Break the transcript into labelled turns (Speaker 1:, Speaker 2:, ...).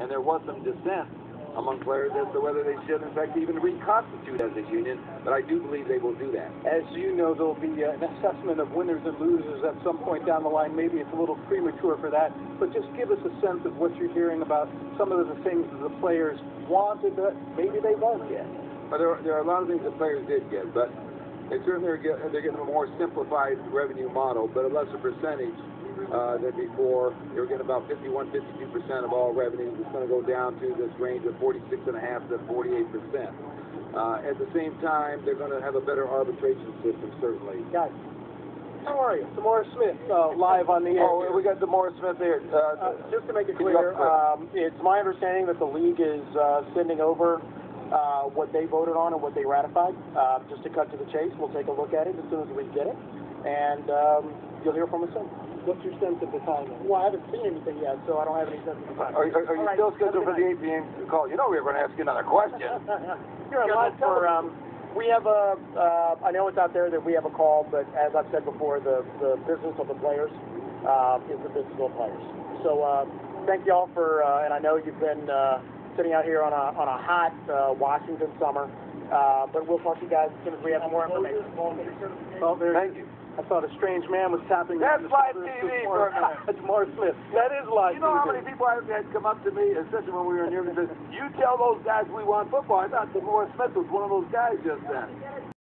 Speaker 1: and there was some dissent among players as to whether they should, in fact, even reconstitute as a union. But I do believe they will do that.
Speaker 2: As you know, there'll be uh, an assessment of winners and losers at some point down the line. Maybe it's a little premature for that, but just give us a sense of what you're hearing about some of the things that the players wanted that maybe they won't get.
Speaker 1: But there, are- there are a lot of things the players did get, but they certainly are get, they're getting a more simplified revenue model, but a lesser percentage uh, than before. They were getting about 51, 52 percent of all revenues. It's going to go down to this range of 46 and a half to 48 percent. Uh, at the same time, they're going to have a better arbitration system, certainly.
Speaker 2: Guys, how are you? Demaurice Smith, uh, live on the air.
Speaker 1: Oh, we got Demaurice Smith here.
Speaker 2: Uh, just to make it clear, um, it's my understanding that the league is uh, sending over uh, what they voted on and what they ratified. Uh, just to cut to the chase, we'll take a look at it as soon as we get it, and um, you'll hear from us soon. What's your sense of the timing? Well, I haven't seen anything yet, so I don't have any sense of the timing.
Speaker 1: Are, are, are you
Speaker 2: All right,
Speaker 1: still scheduled for the 8 p.m. call? You know we were going to ask you another question.
Speaker 2: You're on live for, um, we have a, uh, I know it's out there that we have a call, but as I've said before, the, the business of the players, uh, is the business of the players. So, uh, thank y'all for, uh, and I know you've been, uh, sitting out here on a, on a hot, uh, Washington summer, uh, but we'll talk to you guys as soon as we have more information. Well, there,
Speaker 1: Thank you.
Speaker 2: I thought a strange man was tapping.
Speaker 1: That's
Speaker 2: the
Speaker 1: live TV
Speaker 2: this
Speaker 1: for a
Speaker 2: It's Morris Smith. That is live
Speaker 1: You know how many people I've had come up to me, especially when we were in New York, and said, "You tell those guys we want football." I thought Demaurice Smith was one of those guys just then.